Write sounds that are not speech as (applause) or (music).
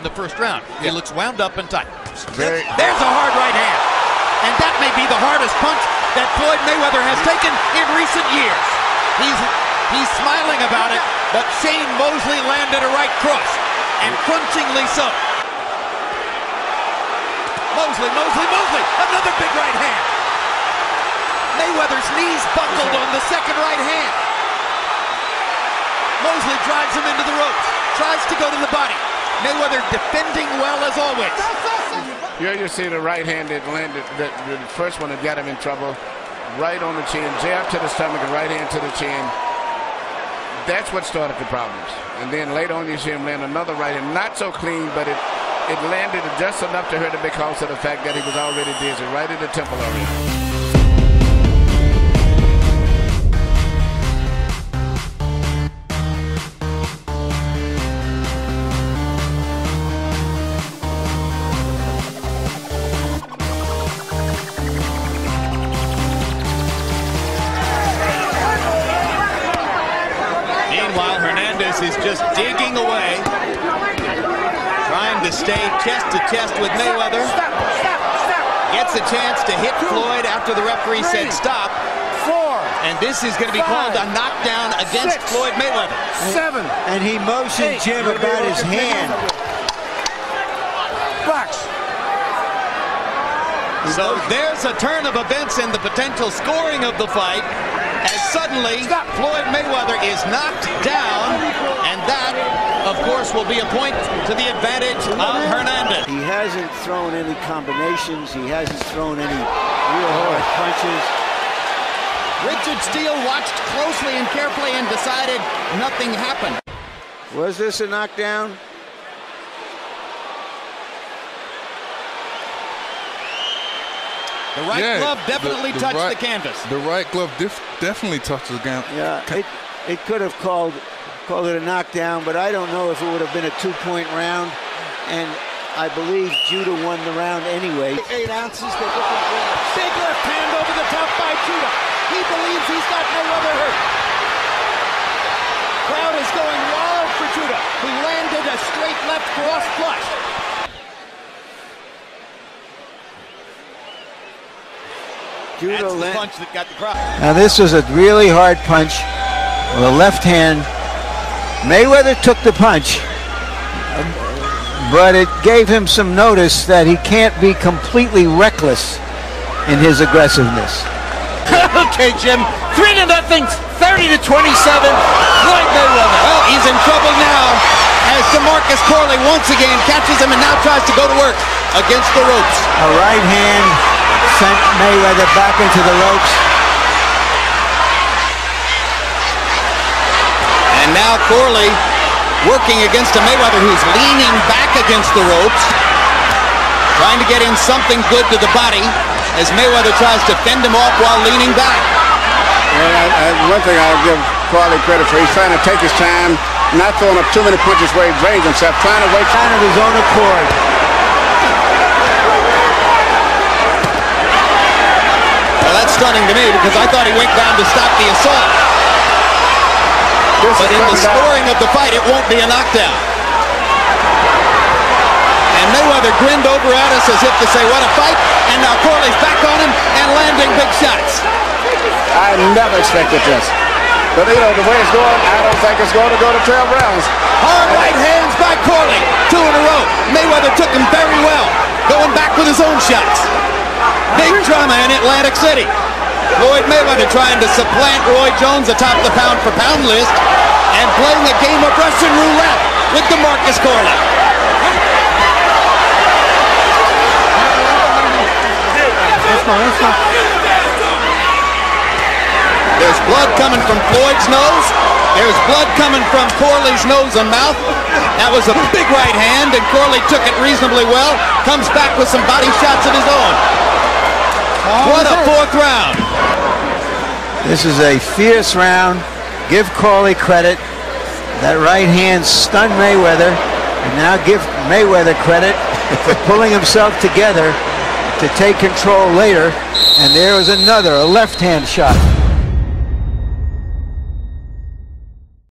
in the first round. He looks wound up and tight. Very- There's a hard right hand. And that may be the hardest punch that Floyd Mayweather has taken in recent years. He's he's smiling about it, but Shane Mosley landed a right cross, and crunchingly so. Mosley, Mosley, Mosley, another big right hand. Mayweather's knees buckled on the second right hand. Mosley drives him into the ropes, tries to go to the body. Mayweather defending well as always. Here you see the right hand that landed, the, the first one that got him in trouble, right on the chin, jab to the stomach and right hand to the chin. That's what started the problems. And then later on you see him land another right hand, not so clean, but it it landed just enough to hurt him because of the fact that he was already dizzy, right at the temple area. Meanwhile, Hernandez is just digging away, trying to stay chest to chest with Mayweather. Gets a chance to hit Floyd after the referee said stop. Four, And this is going to be called a knockdown against Six. Floyd Mayweather. seven, And he motioned Jim about his hand. box. So there's a turn of events in the potential scoring of the fight. As suddenly Floyd Mayweather is knocked down, and that, of course, will be a point to the advantage of Hernandez. He hasn't thrown any combinations. He hasn't thrown any real hard punches. Richard Steele watched closely and carefully and decided nothing happened. Was this a knockdown? The right Yeah, glove definitely the- the touched right- the canvas. The right glove def- definitely touched the ground. Yeah, it, it could have called called it a knockdown, but I don't know if it would have been a two-point round. And I believe Judah won the round anyway. Eight ounces. They put the big left hand over the top by Judah. He believes he's got Mayweather hurt. Crowd is going wild for Judah. He landed a straight left cross flush. That's the land- punch that got the crowd. Now this was a really hard punch with a left hand. Mayweather took the punch, but it gave him some notice that he can't be completely reckless in his aggressiveness. (laughs) okay, Jim. Three to nothing. 30 to 27. Floyd Mayweather. Well, he's in trouble now as DeMarcus Corley once again catches him and now tries to go to work against the ropes. A right hand sent Mayweather back into the ropes. And now Corley working against a Mayweather who's leaning back against the ropes, trying to get in something good to the body as Mayweather tries to fend him off while leaning back. And I, I, one thing I'll give Corley credit for, he's trying to take his time, not throwing up too many punches where he drains himself, trying to wait. Out of his own accord. Well, that's stunning to me because I thought he went down to stop the assault. This But in the coming down. scoring of the fight, it won't be a knockdown. And Mayweather grinned over at us as if to say, what a fight. And now Corley's back on him and landing big shots. I never expected this. But you know, the way it's going, I don't think it's going to go to 12 rounds. Hard right hands by Corley. Two in a row. Mayweather took him very well. Going back with his own shots. Big drama in Atlantic City. Floyd Mayweather trying to supplant Roy Jones atop the pound for pound list and playing a game of Russian roulette with DeMarcus Corley. There's blood coming from Floyd's nose. There's blood coming from Corley's nose and mouth. That was a big right hand, and Corley took it reasonably well. Comes back with some body shots of his own. What a fourth round. This is a fierce round. Give Corley credit. That right hand stunned Mayweather. And now give Mayweather credit (laughs) for pulling himself together to take control later. And there was another, a left hand shot.